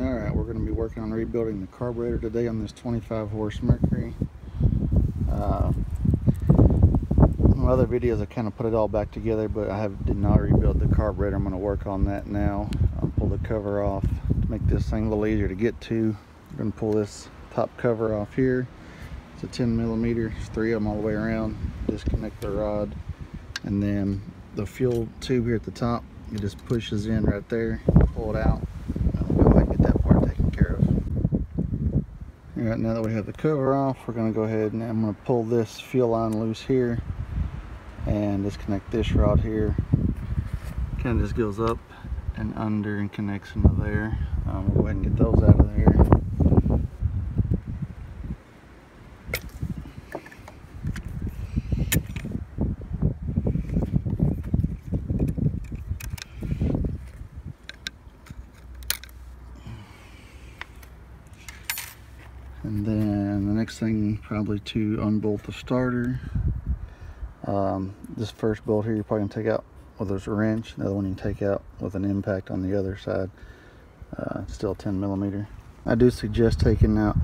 All right, we're going to be working on rebuilding the carburetor today on this 25 horse Mercury. Uh, my other videos, I kind of put it all back together, but I have did not rebuild the carburetor. I'm going to work on that now. I'll pull the cover off to make this thing a little easier to get to. I'm going to pull this top cover off here. It's a 10 millimeter, There's three of them all the way around. Disconnect the rod, and then the fuel tube here at the top. It just pushes in right there. Pull it out All right, now that we have the cover off, we're gonna go ahead and I'm gonna pull this fuel line loose here and disconnect this rod here. Kind of just goes up and under and connects into there. Um, we'll go ahead and get those out of there. and then the next thing probably to unbolt the starter. Um, this first bolt here you're probably gonna take out with a wrench. The other one you can take out with an impact on the other side. Uh, still 10 millimeter. I do suggest taking out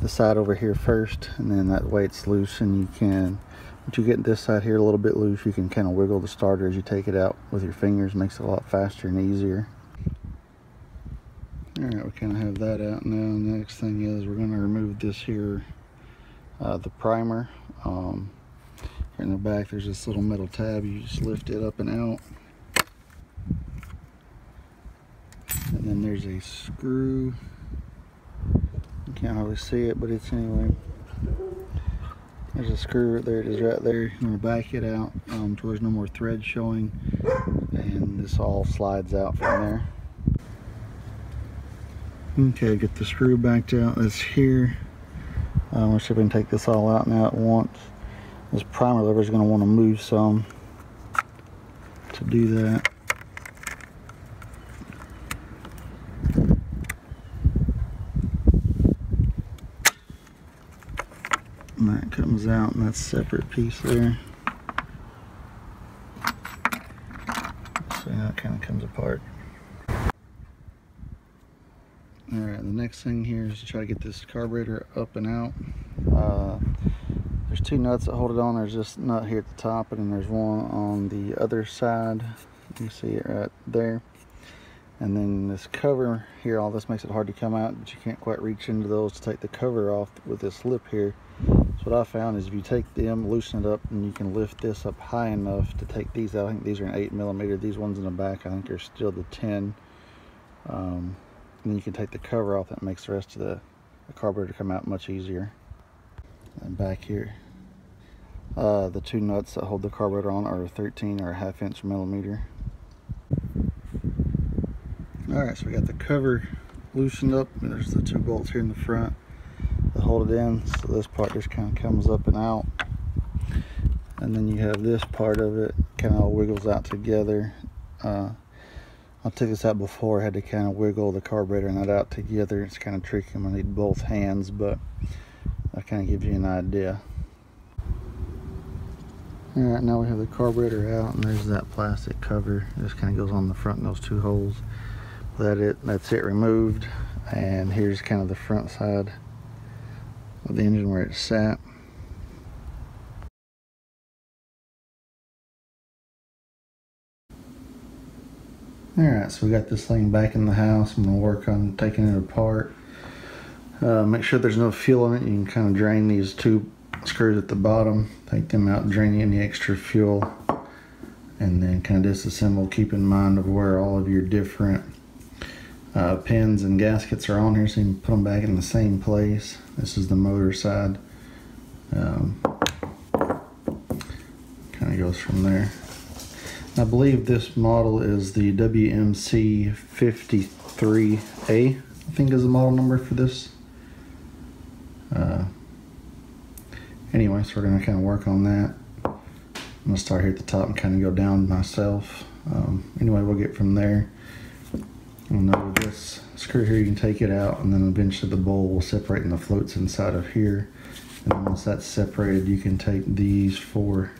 the side over here first and then that way it's loose and you can once you get this side here a little bit loose you can kind of wiggle the starter as you take it out with your fingers. Makes it a lot faster and easier. All right, we kind of have that out. Now. Next thing is we're going to remove this here, uh, the primer. Um, in the back, there's this little metal tab. You just lift it up and out. And then there's a screw. You can't hardly see it, but it's anyway. There's a screw right there. It is right there. You're going to back it out um, there's no more thread showing. And this all slides out from there. Okay, get the screw backed out. It's here. Um, we're going to take this all out now at once. This primer lever is going to want to move some to do that. And that comes out and that's separate piece there. So now it kind of comes apart. all the next thing here is to try to get this carburetor up and out. Uh, there's two nuts that hold it on. There's this nut here at the top and then there's one on the other side. You see it right there. And then this cover here all this makes it hard to come out but you can't quite reach into those to take the cover off with this lip here. So what I found is if you take them loosen it up and you can lift this up high enough to take these out. I think these are an 8 millimeter. These ones in the back I think are still the 10 um, then you can take the cover off that makes the rest of the, the carburetor come out much easier. And back here uh, the two nuts that hold the carburetor on are 13 or a half inch millimeter. All right so we got the cover loosened up. And there's the two bolts here in the front that hold it in. So this part just kind of comes up and out. And then you have this part of it kind of wiggles out together uh, I took this out before, I had to kind of wiggle the carburetor and that out together. It's kind of tricky, I'm gonna need both hands, but that kind of gives you an idea. All right, now we have the carburetor out and there's that plastic cover. Just kind of goes on the front in those two holes. That it, that's it removed. And here's kind of the front side of the engine where it sat. Alright, so we got this thing back in the house. I'm going to work on taking it apart. Uh, make sure there's no fuel in it. You can kind of drain these two screws at the bottom. Take them out, drain any extra fuel. And then kind of disassemble. Keep in mind of where all of your different uh, pins and gaskets are on here so you can put them back in the same place. This is the motor side. Um, kind of goes from there. I believe this model is the WMC 53A, I think is the model number for this. Uh, anyway, so we're going to kind of work on that. I'm going to start here at the top and kind of go down myself. Um, anyway, we'll get from there. And know this screw here, you can take it out and then eventually the bowl will separate and the floats inside of here. And then once that's separated, you can take these four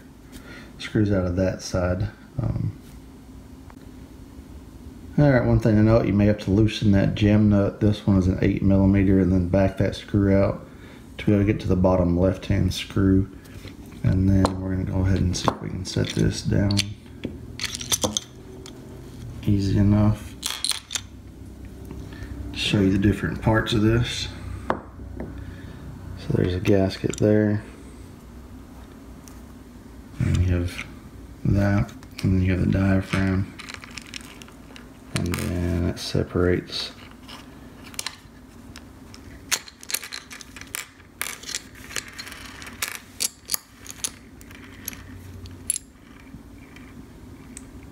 screws out of that side um, All right, one thing to note, you may have to loosen that jam nut. This one is an eight millimeter and then back that screw out to be able to get to the bottom left-hand screw. And then we're gonna go ahead and see if we can set this down easy enough show you the different parts of this. So there's a gasket there. And you have that, and then you have the diaphragm. And then it separates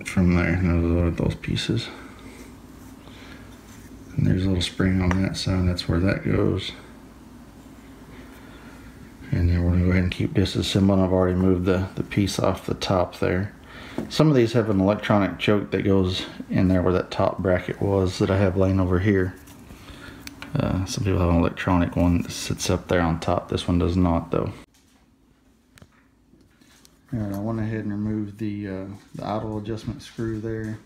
from there. Those are those pieces. And there's a little spring on that side. That's where that goes. And then we're gonna go ahead and keep disassembling. I've already moved the, the piece off the top there. Some of these have an electronic choke that goes in there where that top bracket was that I have laying over here. Uh, some people have an electronic one that sits up there on top. This one does not though. Alright, I went ahead and removed the, uh, the idle adjustment screw there.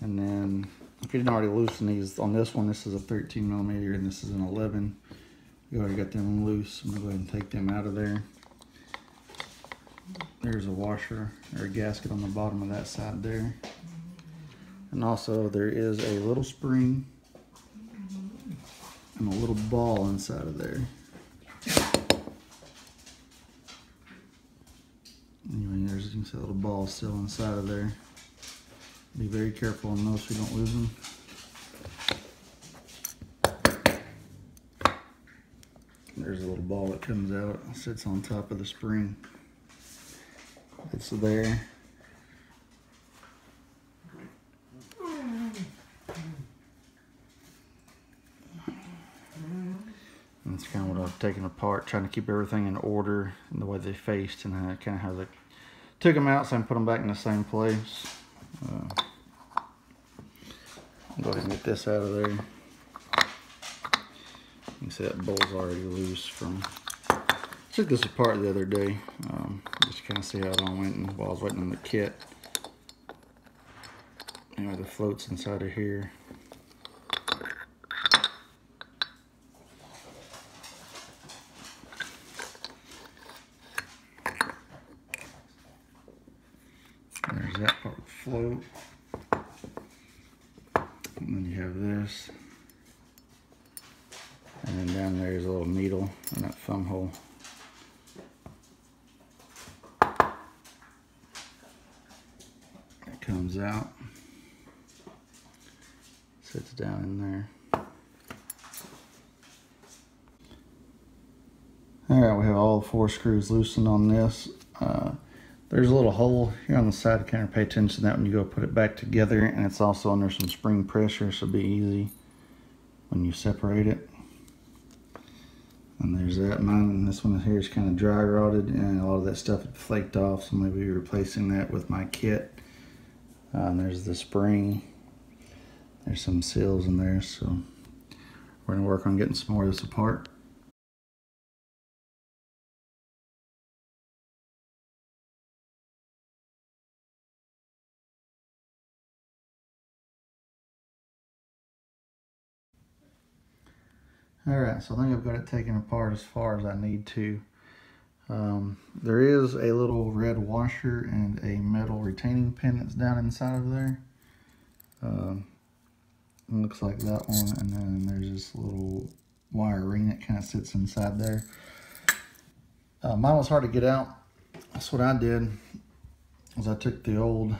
And then, if you didn't already loosen these, on this one, this is a 13 millimeter and this is an 11. You already got them loose. I'm gonna go ahead and take them out of there. There's a washer or a gasket on the bottom of that side there. And also there is a little spring and a little ball inside of there. Anyway, there's you can see a little ball still inside of there. Be very careful on those so you don't lose them. There's a little ball that comes out, sits on top of the spring. It's there. And that's kind of what I've taken apart, trying to keep everything in order and the way they faced, and kind of how they took them out so I can put them back in the same place. Uh, go ahead and get this out of there. You can see that bowl's already loose from. Took this apart the other day, um, just kind of see how it all went and while I was waiting on the kit. Anyway, the floats inside of here. There's that part float. And then you have this. And then down there is a little needle in that thumb hole. It out. Sits down in there. Alright, we have all four screws loosened on this. Uh, there's a little hole here on the side, kind of pay attention to that when you go put it back together, and it's also under some spring pressure, so be easy when you separate it. And there's that. Mine, this one here is kind of dry rotted, and a lot of that stuff had flaked off, so I'm going to be replacing that with my kit. Uh, there's the spring. There's some seals in there, so we're to work on getting some more of this apart. Alright, so I think I've got it taken apart as far as I need to. Um, there is a little red washer and a metal retaining pin that's down inside of there. Um, looks like that one, and then there's this little wire ring that kind of sits inside there. Uh, mine was hard to get out. That's what I did, is I took the old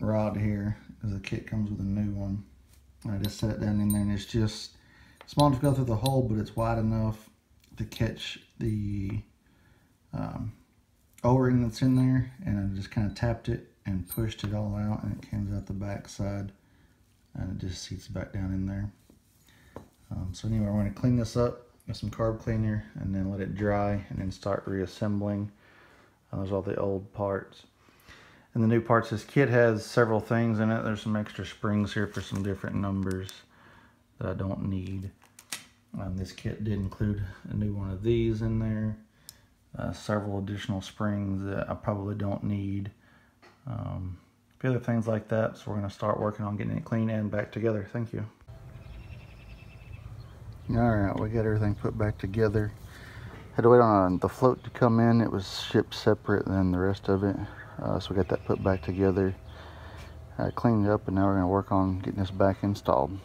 rod here, because the kit comes with a new one. I just set it down in there, and it's just small enough to go through the hole, but it's wide enough to catch the um, O-ring that's in there. And I just kind of tapped it and pushed it all out, and it comes out the back side, and it just seats back down in there. Um, so anyway, we're going to clean this up with some carb cleaner, and then let it dry, and then start reassembling. Uh, there's all the old parts. And the new parts, this kit has several things in it. There's some extra springs here for some different numbers that I don't need. Um, this kit did include a new one of these in there. Uh, several additional springs that I probably don't need. Um, a few other things like that. So we're gonna start working on getting it clean and back together. Thank you. All right, we got everything put back together. Had to wait on the float to come in. It was shipped separate than the rest of it. Uh, so we got that put back together, uh, cleaned up, and now we're gonna work on getting this back installed.